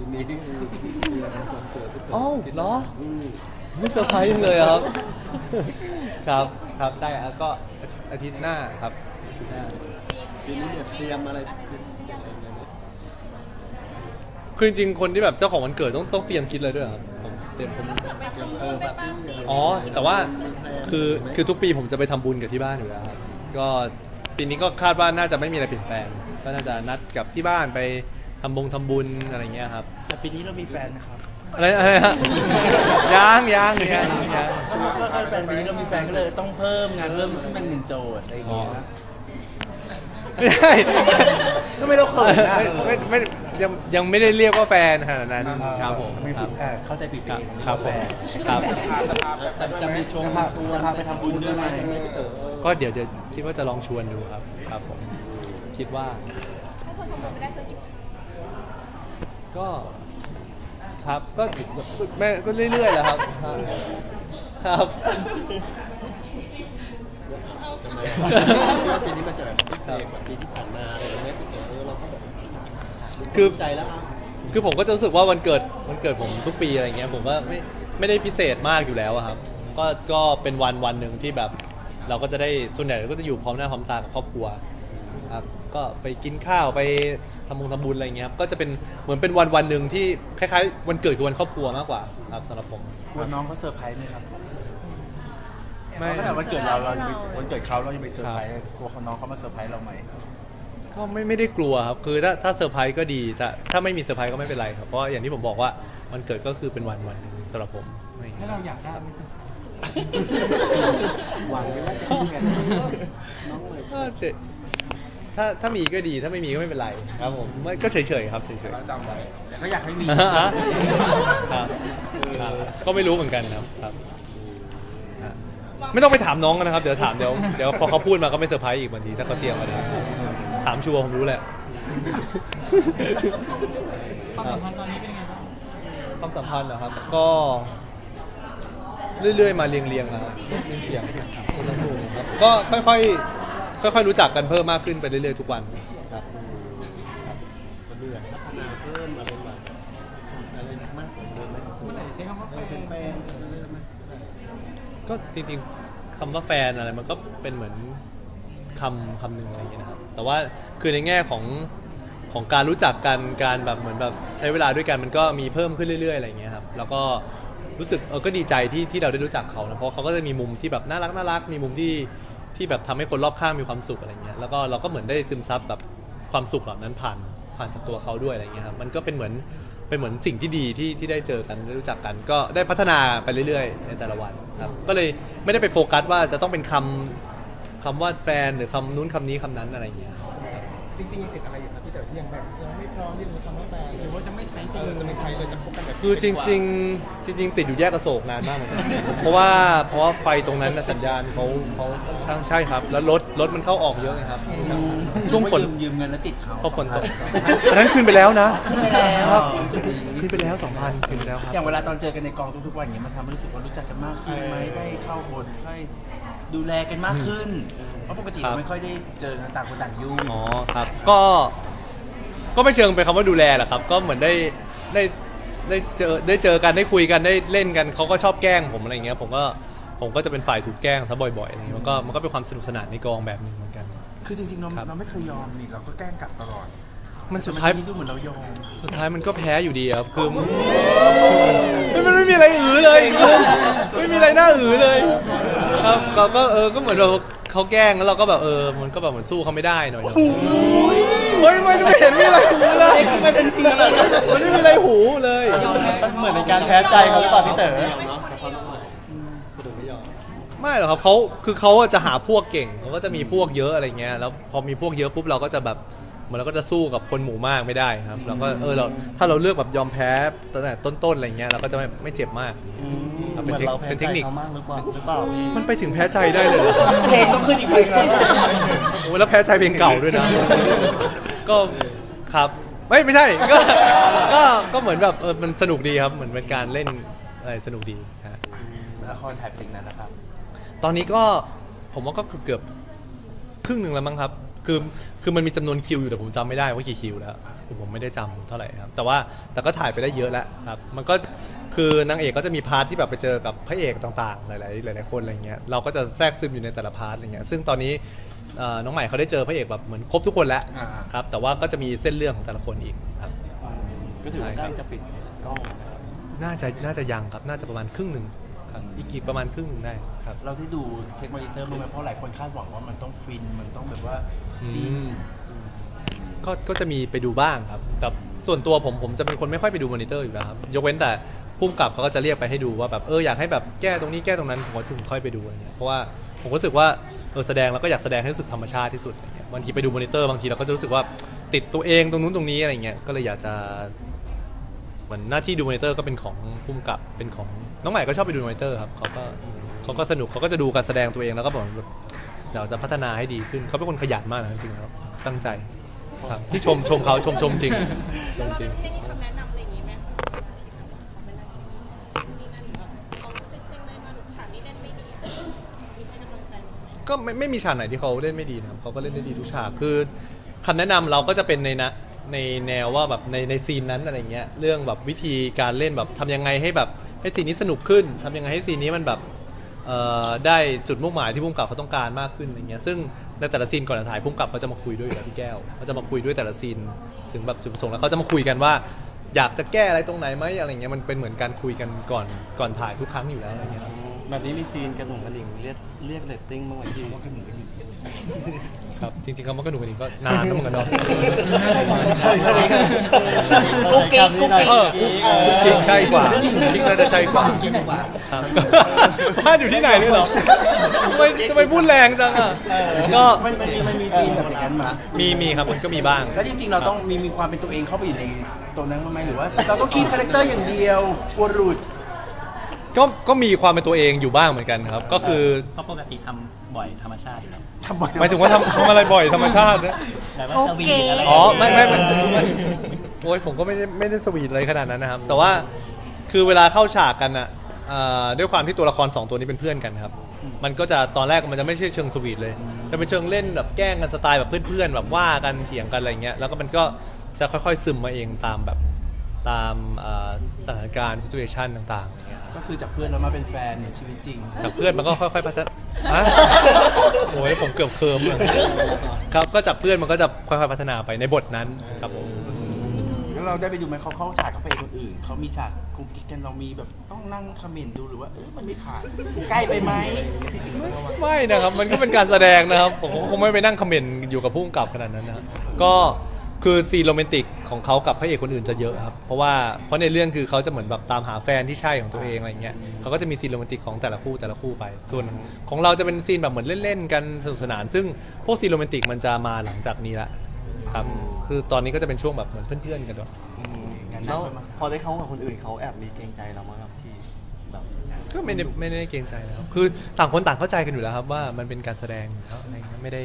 ปีนี้มีอะไรวันเกิดที่เป็นอ้าวเหรอ อืมไม่เซอร์ไพรส์เลยครับ ครับ ครับใช่ครับก็อาทิตย์หน้าครับอาทิตย์หน้าปีนี้เนี่ยเตรียมอะไรเตรียมอะไรเนี่ยคือจริงๆคนที่แบบเจ้าของวันเกิดต้องต้องเตรียมคิดเลยด้วยเหรอครับผมเตรียมผมเออแบบอ๋อ แต่ว่าคือคือทุกปีผมจะไปทำบุญกับที่บ้านอยู่แล้วครับ ก็ปีนี้ก็คาดว่าน่าจะไม่มีอะไรเปลี่ยนแปลง ก็น่าจะนัดกับที่บ้านไป ทำบงทำบุญอะไรเงี้ยครับ แต่ปีนี้เรามีแฟนนะครับอะไรอะไรฮะยังยังยังยังก็ก็แฟนปีนี้เรามีแฟนก็เลยต้องเพิ่มงานเพิ่มขึ้นเป็นหนึ่งโจทย์อะไรอย่างเงี้ยไม่ใช่ทำไมเราเขินอะไม่ไม่ไม่ยังยังไม่ได้เรียกว่าแฟนขนาดนั้นครับผมไม่คผิรัดบอ่าเข้าใจผิดไปครับเองครับมีผมแฟนครับจะจะมีชวงจะพาชวนจะพาไปทำบุญด้วยไหมพี่เต๋อก็เดี๋ยวเดี๋ยวคิดว่าจะลองชวนดูครับ ครับผมคิดว่าถ้าชวนทำบุญไม่ได้ชวนกิน ก็ครับก็แม่ก็เรื่อยๆแหละครับครับทำไมปีนี้มันจะแบบพิเศษกว่าปีที่ผ่านมาอะไรอย่างเงี้ยพี่เต๋อเราก็แบบคือใจแล้วอะคือผมก็จะรู้สึกว่าวันเกิดวันเกิดผมทุกปีอะไรเงี้ยผมก็ไม่ไม่ได้พิเศษมากอยู่แล้วอะครับ ก็ก็เป็นวันวันหนึ่งที่แบบ เราก็จะได้ส่วนใหญ่เราก็จะอยู่พร้อมหน้าพร้อมตากับครอบครัวครับก็ไปกินข้าวไป ทำบุญทำบุญอะไรเงี้ยครับก็จะเป็นเหมือนเป็นวันวันหนึ่งที่คล้ายๆ วันเกิดคือวันครอบครัวมากกว่าครับสำหรับผม กลัวน้องเขาเซอร์ไพรส์ไหมครับไม่ ขนาดวันเกิดเราเรายังไปวันเกิดเขาเรายังไปเซอร์ไพรส์กลัวเขาน้องเขามาเซอร์ไพรส์เราไหมก็ไม่ไม่ได้กลัวครับคือถ้าถ้าเซอร์ไพรส์ก็ดีแต่ถ้าไม่มีเซอร์ไพรส์ก็ไม่เป็นไรครับเพราะอย่างที่ผมบอกว่าวันเกิดก็คือเป็นวันวันหนึ่งสำหรับผมไม่แล้วเราอยากได้ไหมหวังไว้ว่าจะมีกันน้องเลย ก็เฉย ถ้าถ้ามีก็ดีถ้าไม่มีก็ไม่เป็นไรครับผมไม่ก็เฉยๆครับเฉยๆแต่ก็อยากให้มีครับครับก็ไม่รู้เหมือนกันครับครับอะไม่ต้องไปถามน้องกันนะครับ เดี๋ยวถามเดี๋ยวเดี๋ยวพอเขาพูดมาก็ไม่เซอร์ไพรส์อีกบางทีถ้าเขาเตรียมมาแล้วถามชัวร์ผมรู้แหละความสัมพันธ์ตอนนี้เป็นยังไงบ้างความสัมพันธ์เหรอครับ ก็เรื่อยๆ มาเรียงๆนะครับเรียงเสียงคนทั้งคู่ครับก็ค่อยๆ ค่อยๆรู้จักกันเพิ่มมากขึ้นไปเรื่อยๆทุกวันครับมันมีแบบพัฒนาเพิ่มอะไรแบบอะไรมากกว่าเดิมไหมเมื่อไหร่ใช้คำว่าแฟเออเป็นนแฟนกันเรื่อยๆไหมก็จริงๆคำว่าแฟนอะไรมันก็เป็นเหมือนคำคำหนึ่งอะไรอย่างเงี้ยนะครับแต่ว่าคือในแง่ของของการรู้จักกันการแบบเหมือนแบบใช้เวลาด้วยกันมันก็มีเพิ่มขึ้นเรื่อย ๆอะไรอย่างเงี้ยครับแล้วก็รู้สึกเออก็ดีใจที่ที่เราได้รู้จักเขานะเพราะเขาก็จะมีมุมที่แบบน่ารักน่ารักมีมุมที่ ที่แบบทำให้คนรอบข้างมีความสุขอะไรเงี้ยแล้วก็เราก็เหมือนได้ซึมซับแบบความสุขเหล่านั้นผ่านผ่านจากตัวเขาด้วยอะไรเงี้ยครับมันก็เป็นเหมือนเป็นเหมือนสิ่งที่ดีที่ที่ได้เจอกันได้รู้จักกัน ก็ได้พัฒนาไปเรื่อยๆ ในแต่ละวันครับก็เลยไม่ได้ไปโฟกัสว่าจะต้องเป็นคำคำว่าแฟนหรือคำนู้นคำนี้คำนั้นอะไรเงี้ย จริงๆยังติดอะไรอยู่ครับพี่เต๋อที่ยังแบบยังไม่พร้อมที่จะมีคำว่าแฟนหรือว่าจะไม่ใช้เออจะไม่ใช้เลยจะคบกันแบบคือจริงๆจริง ๆ ติดอยู่แยกกระโศกนานมากเหมือนกันเพราะว่าเพราะว่าไฟตรงนั้นน่ะสัญญาณเขาเขาค่อนข้างใช่ครับ แล้วรถรถมันเข้าออกเยอะไงครับช่วงฝนยืมยืมเงินแล้วติดเขาพอฝนตกอันนั้นคืนไปแล้วนะขึ้นไปแล้วครับคืนไปแล้วสองพันคืนไปแล้วครับอย่างเวลาตอนเจอกันในกองทุกๆวันอย่างเงี้ยมันทำให้รู้สึกว่ารู้จักกันมากขึ้นไหมได้เข้าบทค่อย ดูแลกันมากขึ้น เพราะปกติครับเราไม่ค่อยได้เจอกันต่างคนต่างยุ่งอ๋อครับ ก็ ก็ไม่เชิงเป็นคำว่าดูแลหรอกครับ ก็เหมือนได้ได้ได้เจอได้เจอกันได้คุยกันได้เล่นกันเขาก็ชอบแกล้งผมอะไรเงี้ย ผมก็ผมก็จะเป็นฝ่ายถูกแกล้งซะบ่อยๆอะไรเงี้ยมันก็มันก็เป็นความสนุกสนานในกองแบบหนึงเหมือนกัน คือจริงๆเราครับ เราไม่เคยยอมนี่เราก็แกล้งกลับตลอด มันสุดแต่ท้ายทีนี้ดูเหมือนเรายอมสุดท้ายมันก็แพ้อยู่ดีครับคือมันมันไม่มีอะไรอือเลยคือไม่มีอะไรน่าอือเลยครับก็ก็เออก็เหมือนเราเขาแกล้งแล้วเราก็แบบเออมันก็แบบเหมือนสู้เขาไม่ได้หน่อยๆเฮ้ยไม่ไม่เห็นมีอะไรหูเลยมันเป็นปีเลยมันไม่มีอะไรหูเลยเหมือนในการแพ้ใจเขาหรือเปล่าพี่เต๋อไม่ยอมเนาะเฉพาะน้องใหม่คือถึงไม่ยอมไม่หรอกครับเขาคือเขาจะหาพวกเก่งเขาก็จะมีพวกเยอะอะไรเงี้ยแล้วพอมีพวกเยอะปุ๊บเราก็จะแบบเห มือนเราก็จะสู้กับคนหมู่มากไม่ได้ครับเราก็เออเราถ้าเราเลือกแบบยอมแพ้ตั้งแต่ต้นๆอะไรเงี้ยเราก็จะไม่ไม่เจ็บมากครับเป็นเทคเป็นเทคนิคเขามากหรือเปล่าหรือเปล่าพี่มันไปถึงแพ้ใจได้เลยเหรอเพลงต้องขึ้นอีกเพลงแล้วโอ้ยแล้วแพ้ใจเพลงเก่าด้วยนะ ก็ครับไม่ไม่ใช่ก็ก็ก็เหมือนแบบเออมันสนุกดีครับ เหมือนเป็นการเล่นอะไรสนุกดีฮะละครถ่ายเพลงนั้นนะครับ ตอนนี้ก็ผมว่าก็เกือบครึ่งหนึ่งแล้วมั้งครับ คือคือมันมีจำนวนคิวอยู่แต่ผมจำไม่ได้ว่ากี่คิวแล้วผมไม่ได้จำเท่าไหร่ครับ แต่ว่าแต่ก็ถ่ายไปได้เยอะแล้วครับ มันก็คือนางเอกก็จะมี part ที่แบบไปเจอกับพระเอกต่างๆ หลายๆหลายๆคนอะไรเงี้ยเราก็จะแทรกซึมอยู่ในแต่ละ part อะไรเงี้ยซึ่งตอนนี้เอ่อน้องใหม่เขาได้เจอพระเอกแบบเหมือนครบทุกคนแล้วอ่า ครับแต่ว่าก็จะมีเส้นเรื่องของแต่ละคนอีกครับ ก็ถือว่าใกล้จะปิดกล้องแล้วนะครับน่าจะน่าจะยังครับน่าจะประมาณครึ่งหนึ่ง ครับอีกอีกประมาณครึ่งหนึ่งได้ครับ เราได้ดูเทคมอนิเตอร์มั้างไหมเพราะหลายคนคาดหวังว่ามันต้องฟินมันต้องแบบว่าอืมจริงก็ก็จะมีไปดูบ้างครับ แต่ส่วนตัวผมผมจะเป็นคนไม่ค่อยไปดูมอนิเตอร์อยู่แล้วครับ ยกเว้นแต่ผู้กำกับเขาก็จะเรียกไปให้ดูว่าแบบเอออยากให้แบบแก้ตรงนี้แก้ตรงนั้นผมก็ถึงค่อยไปดูอะไรเงี้ยเพราะว่าผมก็รู้สึกว่าเออแสดงแล้วก็อยากแสดงให้รู้สึกธรรมชาติที่สุดอะไรเงี้ยบางทีไปดูมอนิเตอร์บางทีเราก็จะรู้สึกว่าติตัวเองตรงนู้นตรงนี้อะไรเงี้ยก็เลยอยากจะเหมือนหน้าที่ดูมอนิเตอร์ก็เป็นของพุ่มกับเป็นของ น้องใหม่ก็ชอบไปดูมอนิเตอร์ครับเขาก็เขาก็สนุกเขาก็จะดูการแสดงตัวเองแล้วก็บอกแบบเดี๋ยวจะพัฒนาให้ดีขึ้นเขาเป็นคนขยันมากนะจริงๆแล้วตั้งใจครับที่ชมชมเขาชมชมจริงชแล้วมเราจริงให้คำแนะนำอะไรอย่างงี้ไหมคะเขาเป็นอะไรนี่นั่นแบบเอาเส้นเส้นเลยมาฉากนี้เล่นไม่ดีมีให้กำลังใจไหม ก็ไม่ไม่มีฉากไหนที่เขาเล่นไม่ดีนะครับเขาก็เล่นได้ดีทุกฉากคือคำแนะนำเราก็จะเป็นในนะในแนวว่าแบบในในซีนนั้นอะไรเงี้ยเรื่องแบบวิธีการเล่นแบบทำยังไงให้แบบ ให้ซีนนี้สนุกขึ้นทำยังไงให้ซีนนี้มันแบบได้จุดมุ่งหมายที่ผู้กำกับเขาต้องการมากขึ้นอะไรเงี้ยซึ่งในแต่ละซีนก่อนถ่ายผู้กำกับเขาจะมาคุยด้วยอยู่แล้วพี่แก้วเขาจะมาคุยด้วยแต่ละซีนถึงแบบจุดประสงค์แล้วเขาจะมาคุยกันว่า อยากจะแก้อะไรตรงไหนไหมอะไรเงี้ยมันเป็นเหมือนการคุยกันก่อนก่อนถ่ายทุกครั้งอยู่แล้วอะไรเงี้ยแบบนี้มีซีนกระหนุ่งกระดิ่งเรียกเรียกเรตติ้งบ้างไหมพี่ ครับจริงๆคำว่ากระหนูกระดิ่งก็นานแล้วเหมือนกันเนาะใช่ใช่กุ๊กกิ๊กกุ๊กกิ๊กเออกุ๊กกิ๊กใช่กว่ากิ๊กน่าจะใช่กว่ากินดีกว่าครับบ้านอยู่ที่ไหนเนี่ยเหรอทำไมทำไมพูดแรงจังอะก็มันมันมีมันมีซีนแบบนั้นมามีมีครับมันก็มีบ้าง แล้วจริง ๆ เราต้องมีมีความเป็นตัวเองเข้าไปอยู่ในตัวนั้นไหมหรือว่า เราต้อง keep character อย่างเดียวกลัวหลุด ก็ก็มีความเป็นตัวเองอยู่บ้างเหมือนกันครับ ก็คือเพราะปกติทำบ่อยธรรมชาติอยู่แล้วทำไมหมายถึงว่าทำทำอะไรบ่อยธรรมชาตินะแบบว่าสวีทอะไรอ๋อไม่ไม่ไม่ไม่โอ้ยผมก็ไม่ได้ไม่ได้สวีทอะไรขนาดนั้นนะครับ แต่ว่าคือเวลาเข้าฉากกันอะเอ่อด้วยความที่ตัวละครสองตัวนี้เป็นเพื่อนกันครับ มันก็จะตอนแรกมันจะไม่ใช่เชิงสวีทเลย จะเป็นเชิงเล่นแบบแกล้งกันสไตล์แบบเพื่อนๆแบบว่ากันเถียงกันอะไรเงี้ยแล้วก็มันก็จะค่อยๆซึมมาเองตามแบบ ตามเอ่อสถานการณ์ซิ t u เ t ชันต่างๆอย่างเงี้ยครับก็คือจากเพื่อนเรามาเป็นแฟนเนี่ยชีวิตจริง จากเพื่อนมันก็ค่อยๆพัฒนาฮะโอ้ยผมเกือบเคลิ้มเลยครับก็จากเพื่อนมันก็จะค่อยๆพัฒนาไปในบทนั้นครับผมแล้วเราได้ไปดูไหมเขาเข้าฉากกับพระเอกคนอื่นเขามีฉากกุ๊กกิ๊กกันเรามีแบบต้องนั่งคอมเมนต์ดูหรือว่าเออมันไม่ผ่านใกล้ไปไหมไม่นะครับมันก็เป็นการแสดงนะครับผมก็คงไม่ไปนั่งคอมเมนต์อยู่กับผู้กำกับขนาดนั้นนะครับก็ คือซีนโรแมนติกของเขากับพระเอกคนอื่นจะเยอะครับ เพราะว่าเพราะในเรื่องคือเขาจะเหมือนแบบตามหาแฟนที่ใช่ของตัวเองอะไรเงี้ยเขาก็จะมีซีนโรแมนติกของแต่ละคู่แต่ละคู่ไป ส่วนของเราจะเป็นซีนแบบเหมือนเล่นๆกันสนุกสนาน ซึ่งพวกซีนโรแมนติกมันจะมาหลังจากนี้ละครับ คือตอนนี้ก็จะเป็นช่วงแบบเหมือนเพื่อนๆกันด้วยแล้วพอได้เข้ากับคนอื่นเขาแอบมีเกรงใจเรามั้งครับพี่แบบก็ไม่ได้ไม่ได้เกรงใจนะครับคือต่างคนต่างเข้าใจกันอยู่แล้วครับว่ามันเป็นการแสดงอยู่แล้วอะไรเงี้ยไม่ได้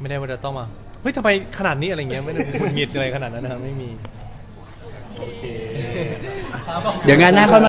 ไม่ได้ว่าจะต้องมา เฮ้ยทำไมขนาดนี้อะไรเงี้ยไม่ได้หงุดหงิดอะไรขนาดนั้นนะครับไม่มี โอเค เดี๋ยวงานหน้าค่อยมา